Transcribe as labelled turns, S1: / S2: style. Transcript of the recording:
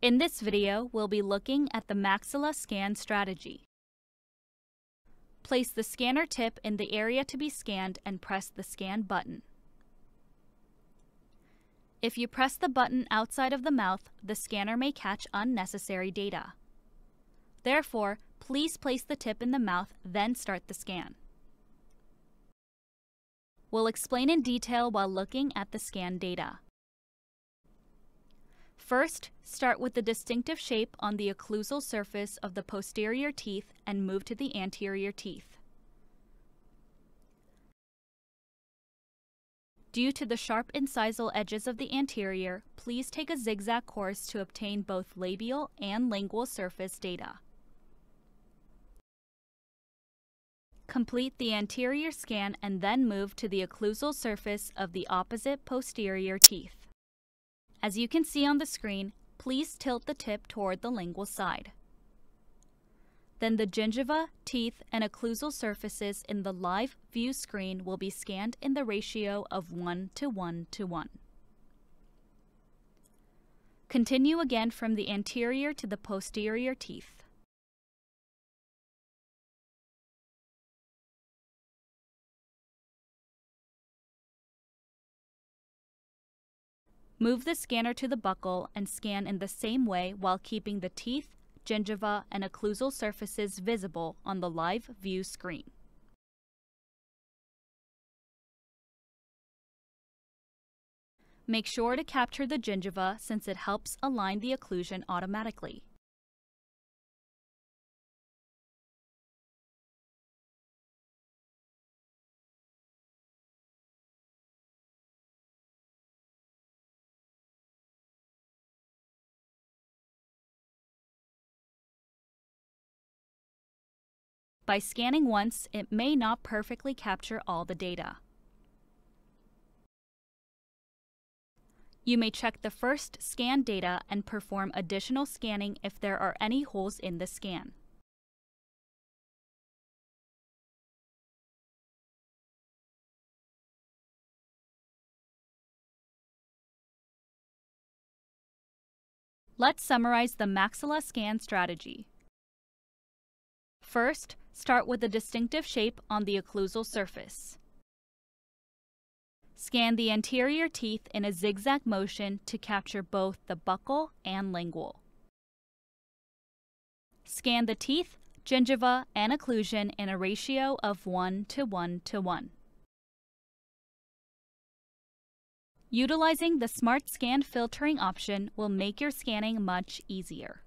S1: In this video, we'll be looking at the maxilla scan strategy. Place the scanner tip in the area to be scanned and press the scan button. If you press the button outside of the mouth, the scanner may catch unnecessary data. Therefore, please place the tip in the mouth, then start the scan. We'll explain in detail while looking at the scan data. First, start with the distinctive shape on the occlusal surface of the posterior teeth and move to the anterior teeth. Due to the sharp incisal edges of the anterior, please take a zigzag course to obtain both labial and lingual surface data. Complete the anterior scan and then move to the occlusal surface of the opposite posterior teeth. As you can see on the screen, please tilt the tip toward the lingual side. Then the gingiva, teeth, and occlusal surfaces in the live view screen will be scanned in the ratio of 1 to 1 to 1. Continue again from the anterior to the posterior teeth. Move the scanner to the buccal and scan in the same way while keeping the teeth, gingiva, and occlusal surfaces visible on the live view screen. Make sure to capture the gingiva since it helps align the occlusion automatically. By scanning once, it may not perfectly capture all the data. You may check the first scan data and perform additional scanning if there are any holes in the scan. Let's summarize the maxilla scan strategy. First, Start with a distinctive shape on the occlusal surface. Scan the anterior teeth in a zigzag motion to capture both the buccal and lingual. Scan the teeth, gingiva, and occlusion in a ratio of 1 to 1 to 1. Utilizing the Smart Scan filtering option will make your scanning much easier.